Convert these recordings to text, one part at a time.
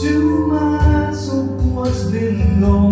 to my soul what's been known.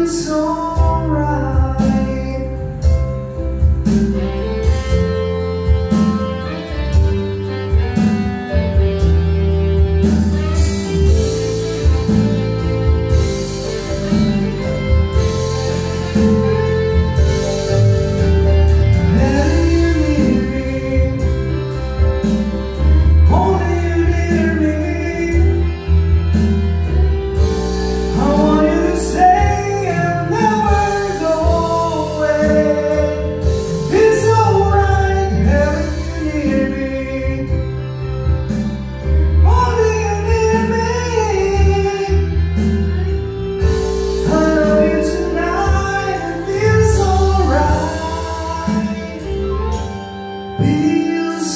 is alright.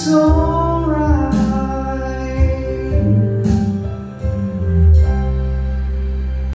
soul.